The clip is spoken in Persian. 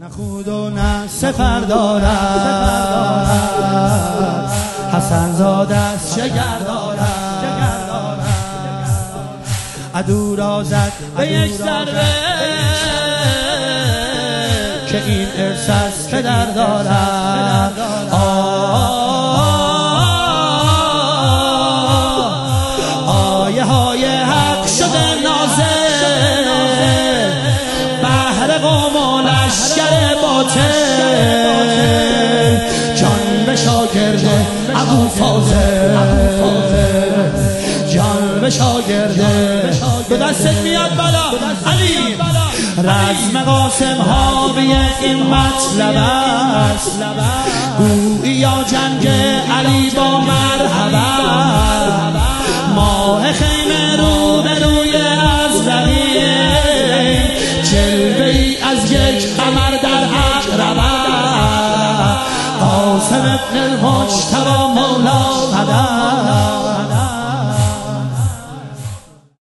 نه خود و نه سفر دارد حسن زاده است شگر دارد عدو را زد به یک ضربه که این ارس از پدر دارد آیه های قوم و لشکر باطل جان به شاگرد ابو فاضل. جان به شاگرد به دستت میاد بلا. علی. رزم قاسم حاوی این مطلب است. گویی یا جنگ علی از یک قمر در اقربه قاسم ابن المجتبا مولا